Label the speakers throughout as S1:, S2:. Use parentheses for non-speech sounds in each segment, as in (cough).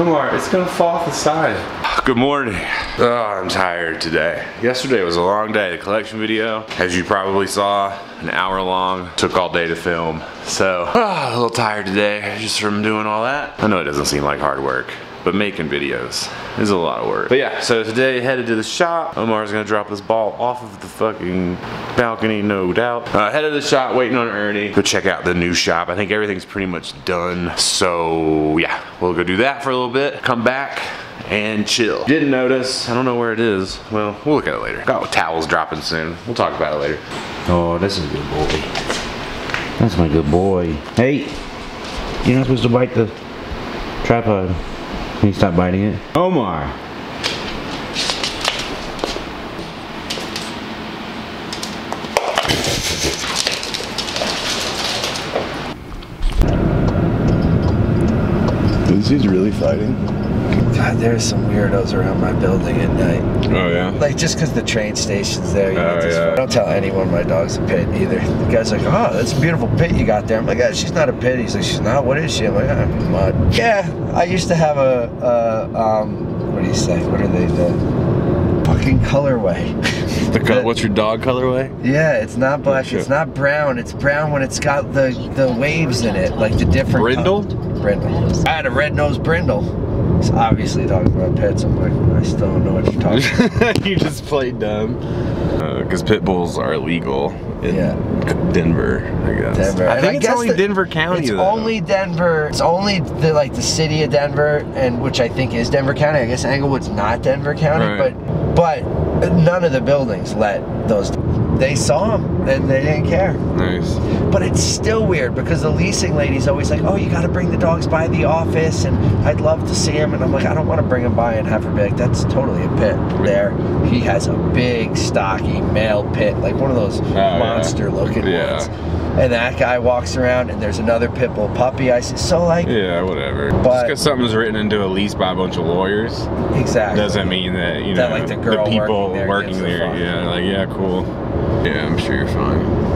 S1: Omar, it's gonna fall off the side. Good morning. Oh, I'm tired today. Yesterday was a long day. The collection video, as you probably saw, an hour long. Took all day to film. So, ah, (sighs) a little tired today just from doing all that. I know it doesn't seem like hard work but making videos is a lot of work. But yeah, so today headed to the shop. Omar's gonna drop this ball off of the fucking balcony, no doubt. Uh, headed to the shop, waiting on Ernie. Go check out the new shop. I think everything's pretty much done. So yeah, we'll go do that for a little bit, come back, and chill. Didn't notice, I don't know where it is. Well, we'll look at it later. Got towels dropping soon. We'll talk about it later.
S2: Oh, this is a good boy. That's my good boy. Hey, you're not supposed to bite the tripod. Can you stop biting it? Omar!
S3: This dude's really fighting.
S4: God, there's some weirdos around my building at night.
S1: Oh yeah?
S4: Like just because the train station's there, you
S1: Oh,
S4: know, just,
S1: yeah.
S4: don't tell anyone my dog's a pit either. The guy's like, "Oh, that's a beautiful pit you got there." I'm like, "Ah, "She's not a pit." He's like, "She's not. What is she?" I'm like, "Ah, mud." Yeah, I used to have a, a um, what do you say? What are they? The fucking colorway. (laughs)
S1: The what's your dog colorway?
S4: Yeah, it's not black.
S1: Shit.
S4: It's not brown. It's brown when it's got the the waves in it, like the different.
S1: Brindle?
S4: color- Brindle. I had a red nose brindle. It's obviously talking about pets. I'm like, I still don't know what you're talking about. (laughs)
S1: you just played dumb. Uh, because pit bulls are illegal in
S4: Yeah.
S1: Denver, I guess.
S4: Denver.
S1: I
S4: And
S1: think it's
S4: guess
S1: only
S4: that
S1: Denver County
S4: It's
S1: though.
S4: only Denver. It's only the like the city of Denver, and which I think is Denver County. I guess Englewood's not Denver County,
S1: Right.
S4: but but none of the buildings let those. They saw them and they didn't care.
S1: Nice.
S4: But it's still weird because the leasing lady's always like, "Oh, you got to bring the dogs by the office, and I'd love to see them." And I'm like, "I don't want to bring them by and have her be like, that's totally a pit there." He has a big, stocky male pit, like one of those
S1: Oh,
S4: monster-looking
S1: Yeah.
S4: ones. And that guy walks around, and there's another pit bull puppy. I see. So like,
S1: Yeah, whatever. Just because something's written into a lease by a bunch of lawyers
S4: exactly.
S1: doesn't mean that you know
S4: That, like, the girl
S1: people
S4: working there
S1: working there. Yeah, like yeah, cool. Yeah, I'm sure you're fine.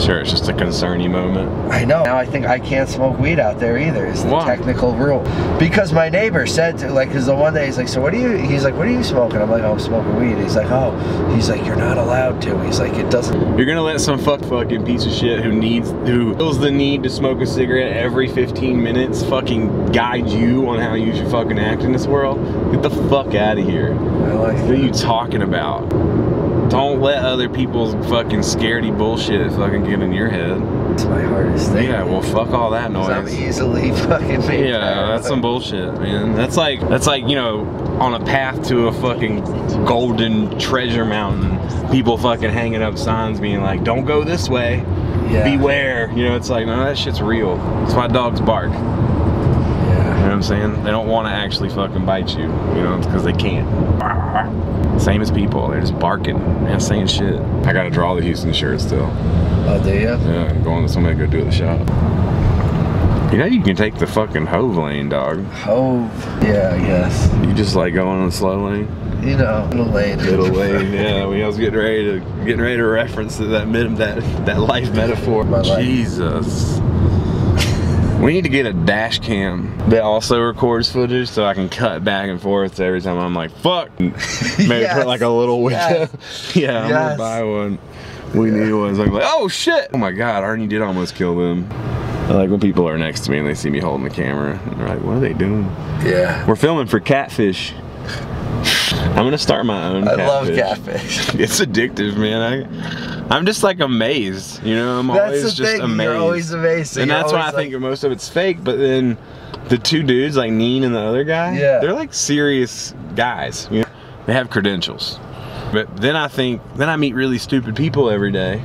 S1: Sure, it's just a concerny moment.
S4: I know. Now I think I can't smoke weed out there either. Is the
S1: Why?
S4: technical rule because my neighbor said to like because the one day he's like, so what are you? He's like, what are you smoking? I'm like, oh, I'm smoking weed. He's like, oh, he's like, you're not allowed to. He's like, it doesn't.
S1: You're gonna let some fuck fucking piece of shit who needs who feels the need to smoke a cigarette every 15 minutes fucking guide you on how you should fucking act in this world? Get the fuck out of here.
S4: I like
S1: What are you talking about? Don't let other people's fucking scaredy bullshit fucking get in your head.
S4: It's my hardest thing.
S1: Yeah, well fuck all that
S4: 'Cause I'm
S1: noise.
S4: easily (laughs) fucking made
S1: Yeah, that's some bullshit, man. That's like that's like, you know, on a path to a fucking golden treasure mountain. People fucking hanging up signs being like, "Don't go this way.
S4: Yeah.
S1: Beware." You know, it's like, no, that shit's real. That's why dogs bark. You know
S4: Yeah.
S1: what I'm saying? They don't want to actually fucking bite you. You know, it's because they can't. Same as people. They're just barking and saying shit. I gotta draw the Houston shirt still.
S4: Oh, do you?
S1: Yeah, I'm going to somebody to go do it at the shop. You know you can take the fucking HOV lane, dog.
S4: HOV? yeah. I guess.
S1: You just like going on the slow lane.
S4: You know, little lane.
S1: Middle lane, yeah. We I was getting ready to getting ready to reference that mid, that that life metaphor. Jesus. We need to get a dash cam that also records footage so I can cut back and forth every time I'm like, fuck. (laughs) Maybe
S4: Yes.
S1: put like a little window.
S4: Yes. (laughs)
S1: yeah, I'm gonna buy one. We need one. So I'm like, oh shit. Oh my god, Arnie did almost kill them. I like when people are next to me and they see me holding the camera and they're like, what are they doing?
S4: Yeah.
S1: We're filming for catfish. I'm gonna start my own.
S4: I love
S1: catfish.
S4: catfish. (laughs)
S1: It's addictive, man. I, I'm just like amazed. You know, I'm
S4: That's
S1: always
S4: the
S1: just
S4: thing.
S1: amazed.
S4: You're always amazed. So
S1: and that's why I
S4: like-
S1: think most of it's fake. But then the two dudes, like Nev and the other guy,
S4: Yeah.
S1: they're like serious guys. You know, they have credentials. But then I think, then I meet really stupid people every day.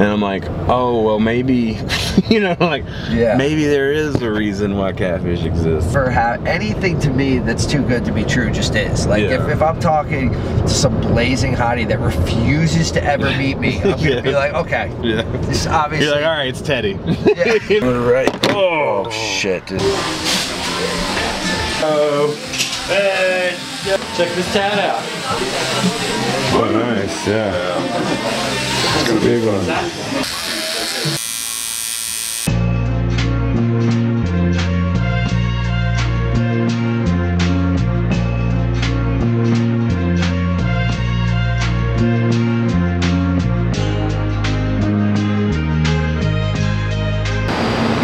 S1: And I'm like, oh, well, maybe, (laughs) you know, like,
S4: Yeah.
S1: maybe there is a reason why catfish exists.
S4: for how anything to me that's too good to be true just is. Like
S1: Yeah.
S4: if, if I'm talking to some blazing hottie that refuses to ever (laughs) meet me, I'm gonna
S1: Yeah.
S4: be like, okay,
S1: Yeah.
S4: this obviously.
S1: You're like, all right, it's Teddy.
S4: Yeah. (laughs)
S1: right.
S4: Oh, oh shit, dude.
S1: Oh.
S2: Hey, check this tat out.
S1: Nice, yeah. Big. One.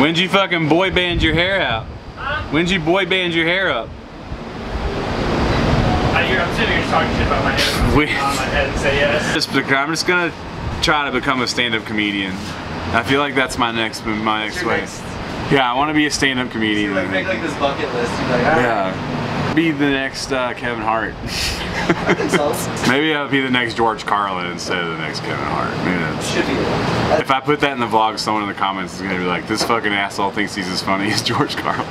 S5: When'd you fucking boy band your hair out? Huh? When'd you boy band your hair up?
S1: I, am sitting here talking shit about my hair.
S5: We-
S1: on my head and say yes.
S5: Just I'm just gonna try to become a stand-up comedian. I feel like that's my next my next way. Yeah, I want to be a stand-up comedian.
S6: Like make like this bucket list. Like, ah,
S5: yeah, be the next uh, Kevin Hart. (laughs) (laughs) Maybe I'll be the next George Carlin instead of the next Kevin Hart. Maybe that's.
S6: should be.
S5: If I put that in the vlog, someone in the comments is gonna be like, "This fucking asshole thinks he's as funny as (laughs) George Carlin."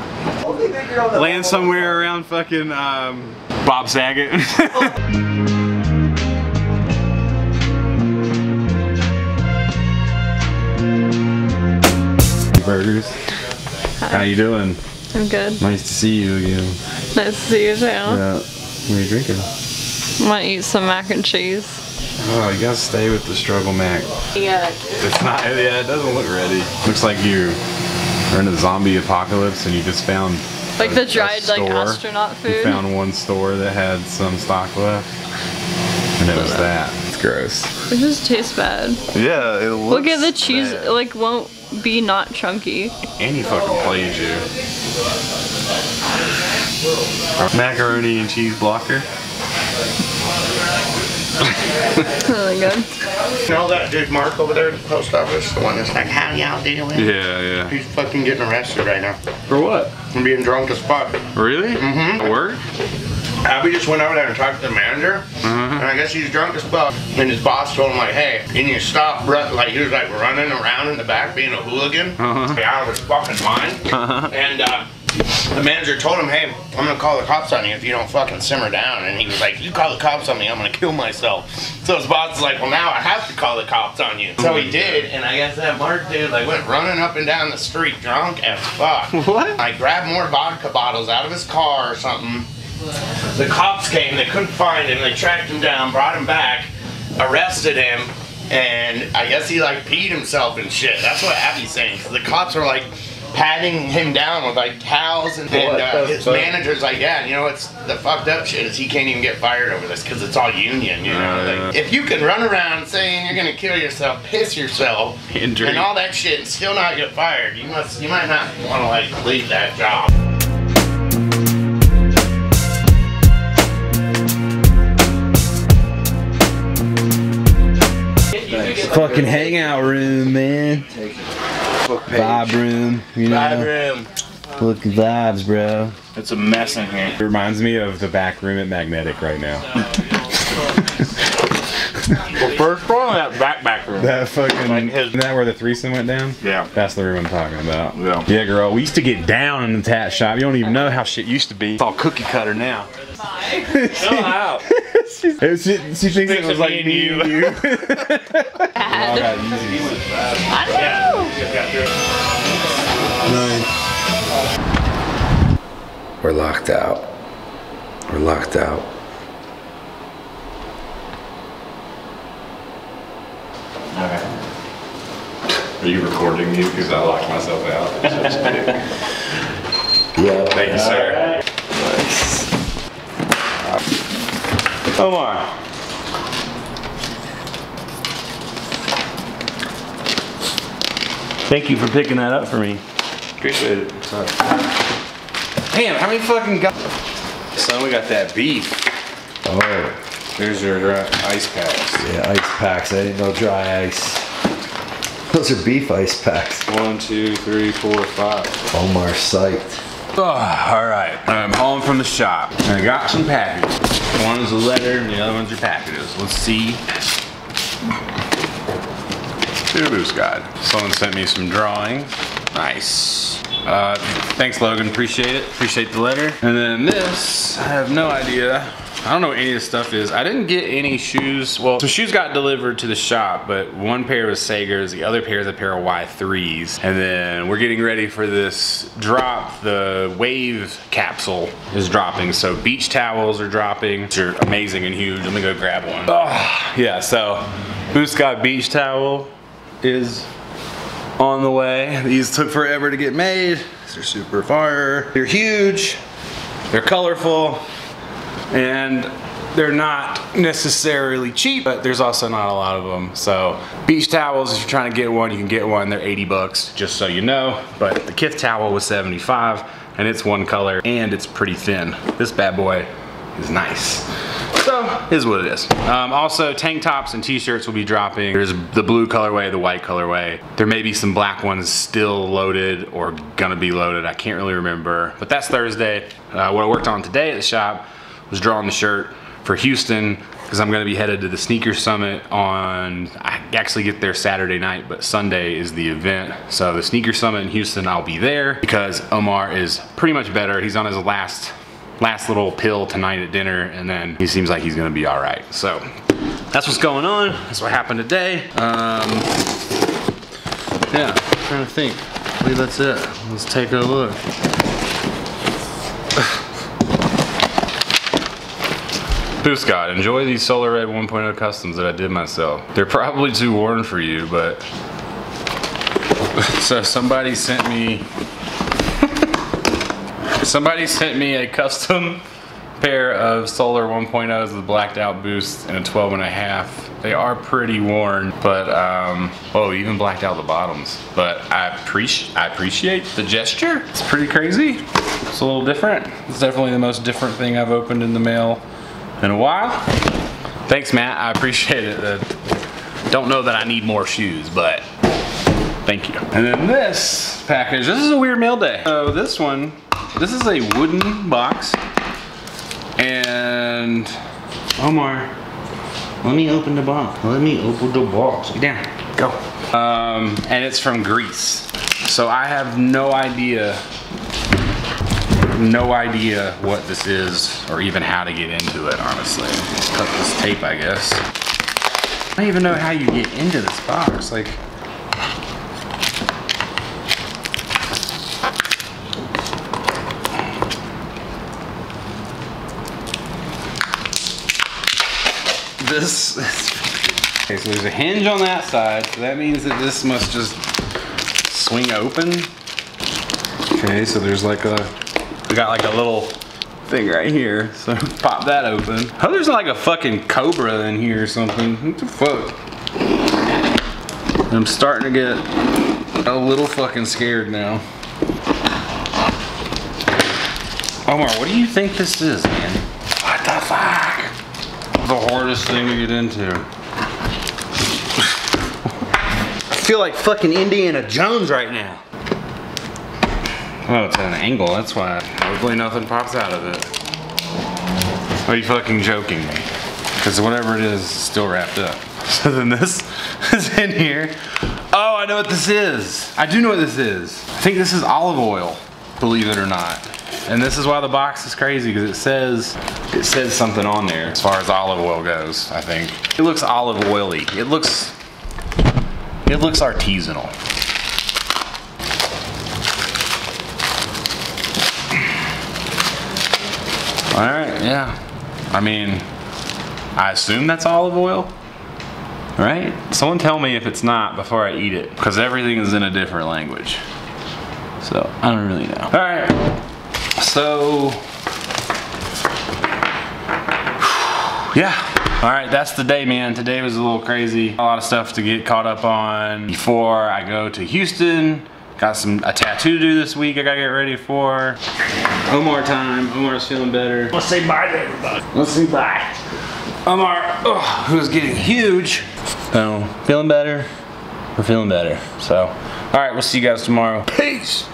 S6: Think you're on the
S5: Land somewhere around fucking um, Bob Saget. Burgers. How you doing?
S7: I'm good.
S5: Nice to see you again.
S7: Nice to see you too.
S5: Yeah. What are you drinking?
S7: I'm gonna eat some mac and cheese.
S5: Oh, you gotta stay with the struggle mac.
S7: Yeah.
S5: It's not. Yeah, it doesn't look ready. Looks like you are in a zombie apocalypse and you just found
S7: Like
S5: a-
S7: the dried like astronaut
S5: You
S7: food.
S5: found one store that had some stock left, and it was that. It's gross.
S7: It just tastes bad.
S5: Yeah, it looks.
S7: Look at the cheese, like won't be not chunky.
S5: And he fucking plays you. Macaroni and cheese blocker. (laughs)
S7: Really good.
S8: You know that dude Mark over there at the post office? The one that's like, how y'all doing?
S5: Yeah, yeah.
S8: He's fucking getting arrested right now.
S5: For what?
S8: For being drunk as fuck.
S5: Really? Mm-hmm. Work?
S8: Abby just went over there and talked to the manager, uh-huh. and I guess he's drunk as fuck. And his boss told him like, "Hey, can you stop?" Like he was like running around in the back being a hooligan, uh-huh. out of his fucking mind. Uh-huh. And uh, the manager told him, "Hey, I'm gonna call the cops on you if you don't fucking simmer down." And he was like, "You call the cops on me, I'm gonna kill myself." So his boss is like, "Well, now I have to call the cops on you." So he oh, did, and I guess that Mark dude like went running up and down the street drunk as fuck. (laughs)
S5: What?
S8: I grabbed more vodka bottles out of his car or something. The cops came, they couldn't find him, they tracked him down, brought him back, arrested him, and I guess he like peed himself and shit. That's what Abby's saying. the cops were like patting him down with like towels and, and uh, his manager's like, yeah, you know what's the fucked up shit is he can't even get fired over this because it's all union, you know.
S5: Yeah,
S8: like, if you can run around saying you're gonna kill yourself, piss yourself,
S5: And
S8: and all that shit and still not get fired, you must you might not want to like leave that job.
S9: Fucking hangout room, man. Vibe room, you know.
S8: room.
S9: Look at vibes, bro.
S1: It's a mess in here.
S5: It reminds me of the back room at Magnetic right now.
S1: Well, first one that back back room.
S5: That fucking.
S1: Like his-
S5: Isn't that where the threesome went down?
S1: Yeah.
S5: That's the room I'm talking about.
S1: Yeah.
S5: Yeah, girl. We used to get down in the tat shop. You don't even know how shit used to be. It's all cookie cutter now. (laughs)
S1: Chill out.
S5: It- she, she thinks it was like
S1: me and
S5: me and you. All (laughs) (laughs) got easy.
S4: We're locked out. We're locked out.
S5: Are you recording me because I locked myself out? (laughs)
S4: Yeah.
S5: Thank you, sir. Omar.
S1: Thank you for picking that up for me.
S5: Appreciate it. Damn, how many fucking guys? Son, we got that beef.
S4: Oh,
S5: There's your ice packs.
S4: yeah, ice packs. I didn't know dry ice. Those are beef ice packs.
S5: One, two, three, four, five.
S4: Omar psyched.
S5: Oh, all right. I'm home from the shop. I got some packages. One is a letter, and the other ones are packages. Let's see. Boo-boo's guide. Someone sent me some drawings. Nice. Uh, thanks, Logan. Appreciate it. Appreciate the letter. And then this, I have no idea. I don't know what any of this stuff is. I didn't get any shoes. Well, some shoes got delivered to the shop, but one pair was Sagers, the other pair is a pair of Y3s. And then we're getting ready for this drop. The Wave capsule is dropping. So beach towels are dropping, which are amazing and huge. Let me go grab one. Oh, yeah, so Boost God beach towel is on the way. These took forever to get made. They're super fire. They're huge. They're colorful. And they're not necessarily cheap, but there's also not a lot of them. So beach towels, if you're trying to get one, you can get one. They're 80 bucks, just so you know. But the Kith towel was 75 and it's one color and it's pretty thin. This bad boy is nice. So, is what it is. Um, also, tank tops and t-shirts will be dropping. There's the blue colorway, the white colorway. There may be some black ones still loaded or gonna be loaded. I can't really remember, but that's Thursday. Uh, what I worked on today at the shop was drawing the shirt for Houston because I'm gonna be headed to the sneaker summit on, I actually get there Saturday night, but Sunday is the event. So the sneaker summit in Houston, I'll be there because Omar is pretty much better. He's on his last last little pill tonight at dinner and then he seems like he's gonna be all right. So that's what's going on. That's what happened today. Um, yeah, I'm trying to think. I believe that's it. Let's take a look. Boost God, enjoy these Solar Red 1.0 customs that I did myself. They're probably too worn for you, but (laughs) so somebody sent me (laughs) Somebody sent me a custom pair of Solar 1.0s with blacked out boost and a 12 and a half. They are pretty worn, but um, oh, even blacked out the bottoms. But I appreciate I appreciate the gesture. It's pretty crazy. It's a little different. It's definitely the most different thing I've opened in the mail in a while. Thanks, Matt. I appreciate it. Uh, don't know that I need more shoes, but thank you. And then this package. This is a weird mail day. So this one this is a wooden box. And Omar, let me open the box. Let me open the box. Get down. Go. Um, and it's from Greece. So I have no idea, no idea what this is or even how to get into it, honestly. Cut this tape, I guess. I don't even know how you get into this box. Like, this, (laughs) okay, so there's a hinge on that side, so that means that this must just swing open. Okay, so there's like a, we got like a little thing right here, so (laughs) pop that open. Oh, there's like a fucking cobra in here or something. What the fuck? I'm starting to get a little fucking scared now. Omar, what do you think this is, man? What the fuck? the hardest thing to get into. I feel like fucking Indiana Jones right now. Oh, it's at an angle, that's why. Hopefully nothing pops out of it. Are you fucking joking me? Because whatever it is, is still wrapped up. (laughs) So then this (laughs) is in here. Oh, I know what this is. I do know what this is. I think this is olive oil, believe it or not. And this is why the box is crazy because it says it says something on there as far as olive oil goes, I think. It looks olive oily. It looks it looks artisanal. All right, yeah. I mean, I assume that's olive oil, right? Someone tell me if it's not before I eat it, because everything is in a different language. So, I don't really know. All right, so (sighs) yeah all right that's the day man today was a little crazy a lot of stuff to get caught up on before i go to houston got some a tattoo to do this week i gotta get ready for. Omar time. Omar's feeling better. Let's say bye to everybody. Let's say bye. Omar oh, who's getting huge? So feeling better? We're feeling better so. All right we'll see you guys tomorrow. Peace